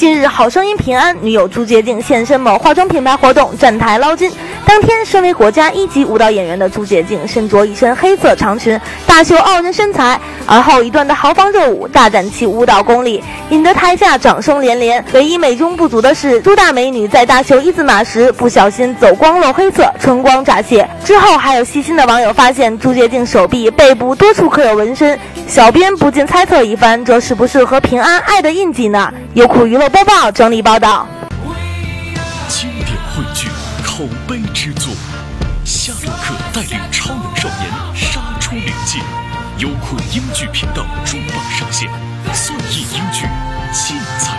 近日好声音平安，女友朱洁静现身某化妆品牌活动站台捞金。当天，身为国家一级舞蹈演员的朱洁静身着一身黑色长裙，大秀傲人身材，而后一段的豪放热舞大展其舞蹈功力，引得台下掌声连连。唯一美中不足的是，朱大美女在大秀一字马时不小心走光露黑色，春光乍泄。之后，还有细心的网友发现朱洁静手臂、背部多处刻有纹身，小编不禁猜测一番，这是不是和平安爱的印记呢？优酷娱乐播报整理报道。经典汇聚，口碑之作夏洛克带领超能少年杀出旅记优酷英剧频道重磅上线算亿英剧尽在